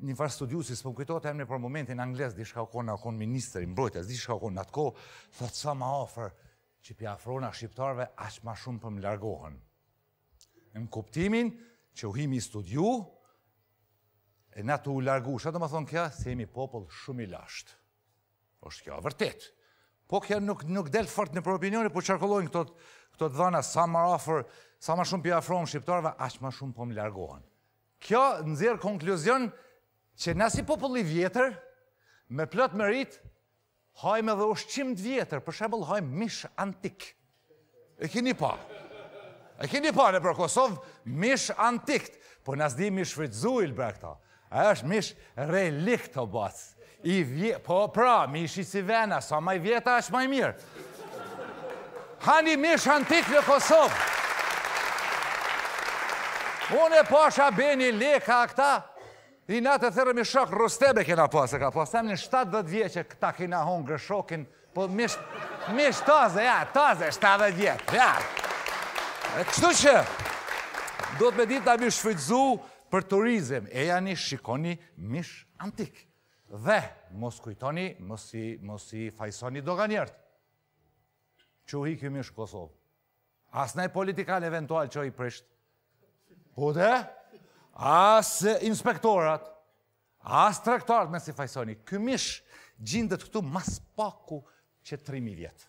Një farë studiusi, s'po më kujtohet emri për momentin anglez, di shka u konë, u konë ministër i mbrojtjes, di shka u konë, në atë kohë, thotë sa ma afër që p'ju afrona shqiptarëve, aq ma shumë po më largohen. Në kuptimin, që i himi studimit, e na tu u largu, çka do me thonë kjo, se jemi popull shumë i lashtë. Është kjo e vërtetë. Po kjo nuk, nuk del fort nëpër opinion, po qarkullojnë këto, këto të dhana, sa ma afër, sa ma shumë pja afrona shqiptarve, aqë ma shumë për po më largohen. Kjo nxjerr konkluzion që na si popull i vjetër me plot meritë hajmë edhe ushqim të vjetër, për shembull hajmë mish antik. E keni pa. E keni pa nëpër Kosovë mish antik, po na s'dimë me shfrytëzu bre këta. A është mish relikt o bac. I vjet, po pra, mishi si vena, sa ma i vjetër është ma i mirë. Hani mish antik në Kosovë. Unë e pasha beni leka këta, i na të thërëm i shok rustebe kena pas e ka pas, sem një 70 vjeçe këta kena hongë gërë shokin, po mish, mish taze, ja, taze, 70 vjeçe, ja. E kështu që, duhet me ditë këta me shfrytëzu për turizëm, e janë i shikoni, Mish antik. Dhe, mos kujtoni, mos i, mos i fajsoni doganierët. Që u hi ky mish n'Kosovë. As naj politikan eventual që i prishtë. Po dhe? As inspektorët. As tregtarët mos i fajsoni. Ky mish gjindet këtu ma s'paku që 3.000 vjet.